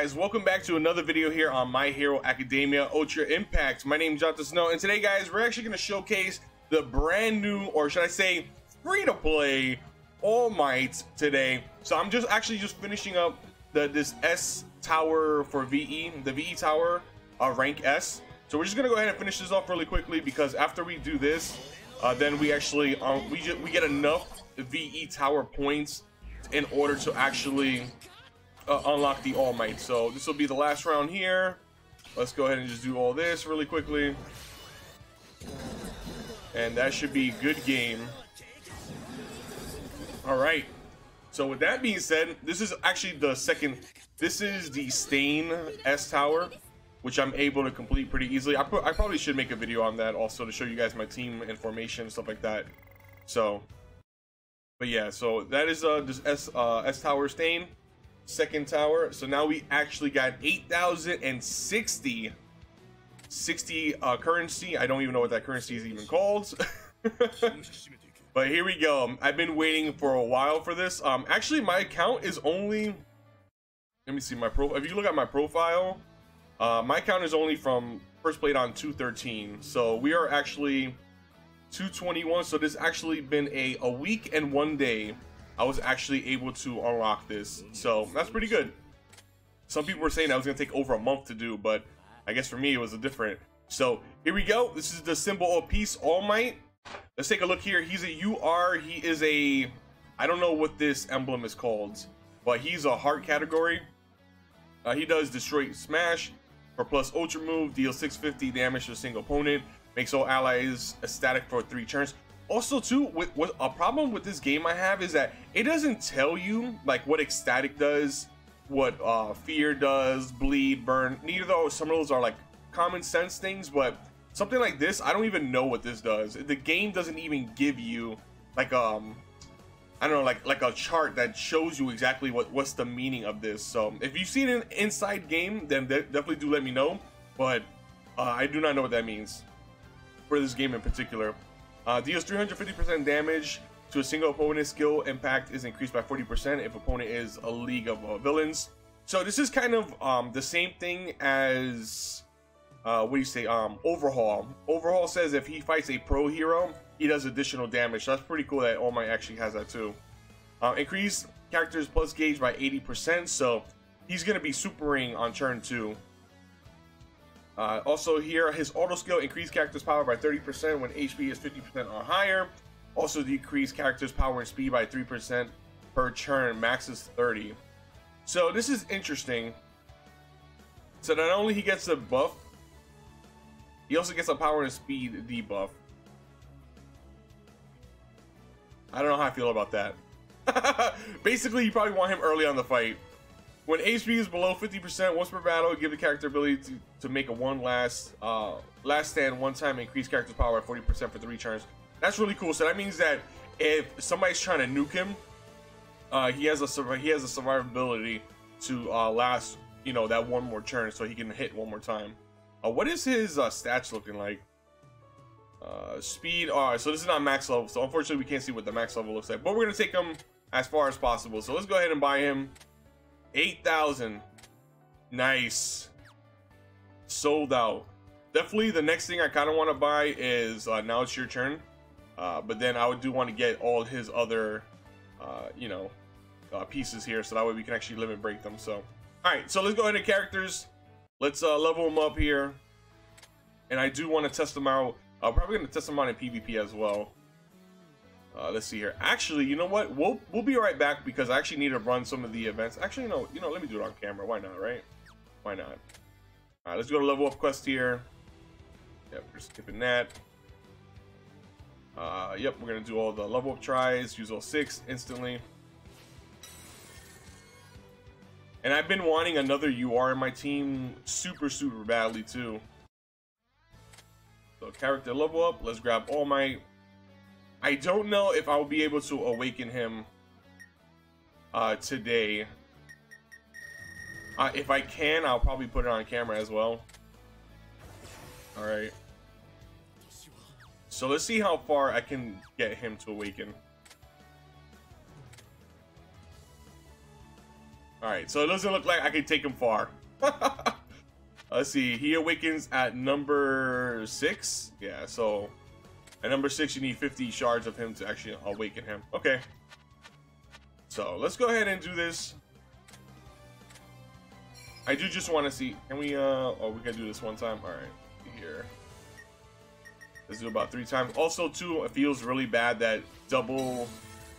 guys? Welcome back to another video here on My Hero Academia Ultra Impact. My name is Jonathan Snow, and today, guys, we're actually going to showcase the brand new, or should I say, free-to-play All Might today. So I'm just actually just finishing up the this S tower for VE, the VE tower, uh, rank S. So we're just gonna go ahead and finish this off really quickly because after we do this, uh, then we actually um, we we get enough VE tower points in order to actually uh, unlock the All Might. So this will be the last round here. Let's go ahead and just do all this really quickly. And that should be good game. All right. So with that being said, this is actually the second. This is the Stain S Tower, which I'm able to complete pretty easily. I, I probably should make a video on that also to show you guys my team information and stuff like that. So, but yeah, so that is uh this S uh S Tower Stain second tower. So now we actually got 8,060 60 uh, currency. I don't even know what that currency is even called. but here we go. I've been waiting for a while for this. Um, actually, my account is only. Let me see my pro. If you look at my profile, uh, my account is only from first played on 213. So we are actually 221. So this actually been a a week and one day I was actually able to unlock this. So that's pretty good. Some people were saying that was going to take over a month to do, but I guess for me it was a different. So here we go. This is the symbol of peace, All Might. Let's take a look here. He's a UR. He is a, I don't know what this emblem is called, but he's a heart category. Uh, he does Detroit Smash for plus ultra move, deal 650 damage to a single opponent, makes all allies ecstatic for three turns also too with, with a problem with this game i have is that it doesn't tell you like what ecstatic does what uh fear does bleed burn. Neither though some of those are like common sense things but something like this i don't even know what this does. The game doesn't even give you like um i don't know like like a chart that shows you exactly what what's the meaning of this. So if you see it in inside game then de definitely do let me know but uh, i do not know what that means for this game in particular uh, deals 350% damage to a single opponent. Skill impact is increased by 40% if opponent is a league of uh, villains. So this is kind of um, the same thing as uh, what do you say? Um, Overhaul. Overhaul says if he fights a pro hero, he does additional damage. So that's pretty cool that All Might actually has that too. Uh, increase characters plus gauge by 80%. So he's gonna be supering on turn two. Uh, also here, his auto skill increase character's power by 30% when HP is 50% or higher. Also decrease character's power and speed by 3% per turn, max is 30. So this is interesting. So not only he gets a buff, he also gets a power and speed debuff. I don't know how I feel about that. Basically, you probably want him early on the fight. When HP is below 50%, once per battle, give the character ability to, to make a one last uh, last stand one time increase character's power 40% for three turns. That's really cool. So that means that if somebody's trying to nuke him, uh, he has a he has a survivability to uh, last you know that one more turn, so he can hit one more time. Uh, what is his uh, stats looking like? Uh, speed. All right, so this is not max level, so unfortunately we can't see what the max level looks like. But we're gonna take him as far as possible. So let's go ahead and buy him. 8,000. Nice. Sold out. Definitely the next thing I kind of want to buy is, uh, now it's your turn. Uh, but then I would do want to get all his other, uh, you know, uh, pieces here. So that way we can actually limit break them. So, all right. So let's go ahead to characters. Let's uh, level them up here. And I do want to test them out. I'm probably going to test them out in PvP as well. Uh, let's see here. Actually, you know what? We'll we'll be right back because I actually need to run some of the events. Actually, know, you know, let me do it on camera. Why not, right? Why not? All right, let's go to level up quest here. Yep, we're skipping that. Uh, yep, we're gonna do all the level up tries. Use all six instantly. And I've been wanting another UR in my team super, super badly too. So character level up. Let's grab all my I don't know if I'll be able to awaken him uh, today. Uh, if I can, I'll probably put it on camera as well. Alright. So let's see how far I can get him to awaken. All right, so it doesn't look like I can take him far. Let's see. He awakens at number six. Yeah, so at number six, you need 50 shards of him to actually awaken him. Okay. So let's go ahead and do this. I do just want to see. Can we? Uh, oh, we can do this one time. All right, here. Let's do about three times. Also, too, it feels really bad that double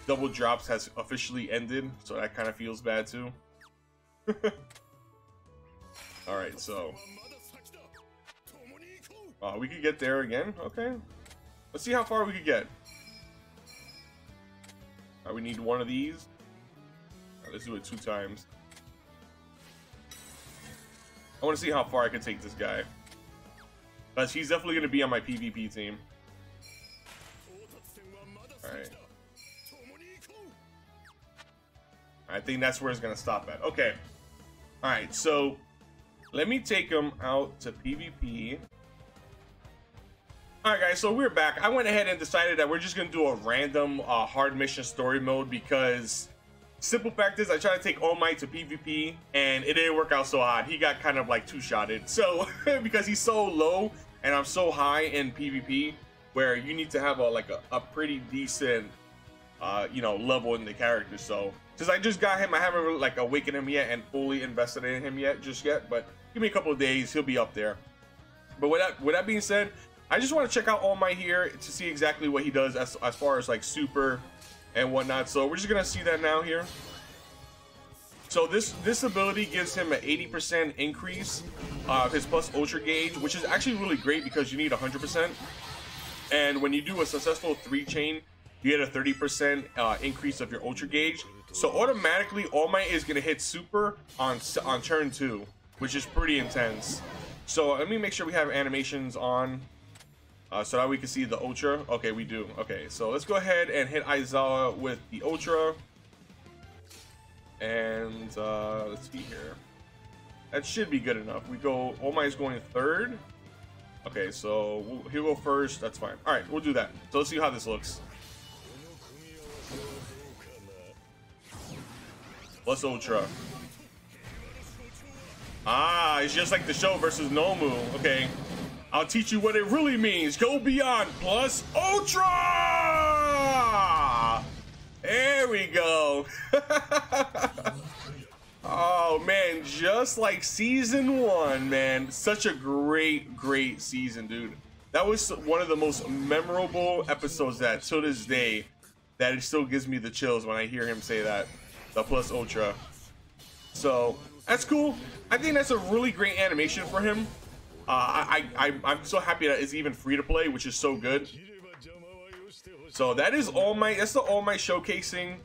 double drops has officially ended, so that kind of feels bad too. All right, so uh, we could get there again. Okay, let's see how far we could get. Right, we need one of these. Right, let's do it two times. I want to see how far I can take this guy. But he's definitely going to be on my PvP team. Alright. I think that's where it's going to stop at. Okay. Alright, so let me take him out to PvP. Alright guys, so we're back. I went ahead and decided that we're just going to do a random uh, hard mission story mode because simple fact is I tried to take All Might to PvP and it didn't work out so hot. He got kind of like two-shotted. So, because he's so low and I'm so high in PvP where you need to have a like a, a pretty decent uh, you know, level in the character. So since I just got him, I haven't really like awakened him yet and fully invested in him yet, just yet. But give me a couple of days, he'll be up there. But with that, with that being said, I just want to check out All Might here to see exactly what he does as, as far as like super and whatnot. So we're just gonna see that now here. So this this ability gives him an 80% increase of his plus ultra gauge, which is actually really great because you need 100%. And when you do a successful three chain, you get a 30% uh, increase of your ultra gauge. So automatically, All Might is gonna hit super on on turn two, which is pretty intense. So let me make sure we have animations on, uh, so now we can see the ultra. Okay, we do. Okay, so let's go ahead and hit Aizawa with the ultra. And uh, let's see here. That should be good enough. We go. Might is going third. Okay, so we'll, he'll go first. That's fine. All right, we'll do that. So let's see how this looks. Plus Ultra. Ah, it's just like the show versus Nomu. Okay. I'll teach you what it really means. Go beyond plus Ultra! There we go. oh, man. Just like season one, man. Such a great, great season, dude. That was one of the most memorable episodes that, to this day, that it still gives me the chills when I hear him say that the Plus Ultra. So that's cool. I think that's a really great animation for him. Uh, I, I, I'm so happy that it's even free to play, which is so good. So that is All my, That's the All my showcasing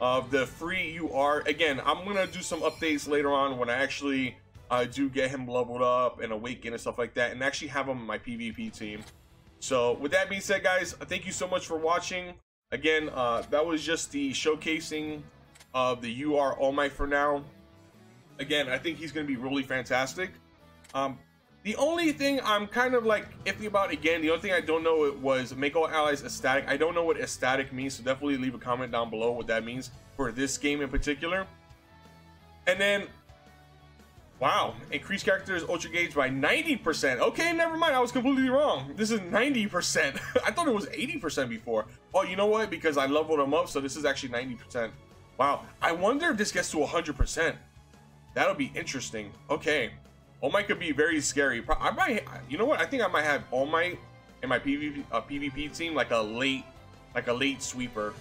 of the free UR. Again, I'm gonna do some updates later on when I actually uh, do get him leveled up and awaken and stuff like that, and actually have him on my PvP team. So with that being said, guys, thank you so much for watching. Again, uh, that was just the showcasing of the UR All Might for now. Again, I think he's to be really fantastic. Um, the only thing I'm kind of like iffy about, again, the only thing I don't know it was make all allies ecstatic. I don't know what ecstatic means, so definitely leave a comment down below what that means for this game in particular. And then, wow, increase characters ultra gauge by 90%. Okay, never mind, I was completely wrong. This is 90%. I thought it was 80% before. Oh, you know what? Because I leveled them up, so this is actually 90%. Wow, I wonder if this gets to 100%. That'll be interesting. Okay. All Might could be very scary. I might, you know what? I think I might have All Might in my PvP, uh, PvP team like a late, like a late sweeper.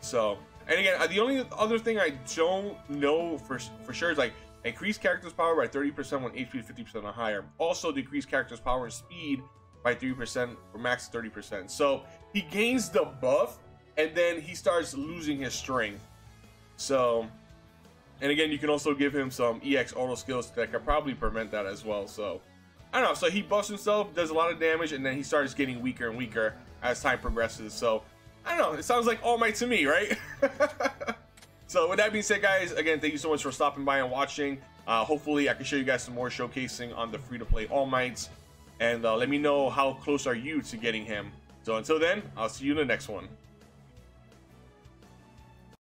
So, and again, uh, the only other thing I don't know for for sure is like increase character's power by 30% when HP is 50% or higher. Also decrease character's power and speed by 3% for max 30%. So he gains the buff and then he starts losing his strength. So, and again, you can also give him some EX auto skills that could probably prevent that as well. So, I don't know. So he buffs himself, does a lot of damage, and then he starts getting weaker and weaker as time progresses. So, I don't know. It sounds like All Might to me, right? so, with that being said, guys, again, thank you so much for stopping by and watching. Uh, hopefully, I can show you guys some more showcasing on the free-to-play All Mights. And uh, let me know how close are you to getting him. So until then, I'll see you in the next one.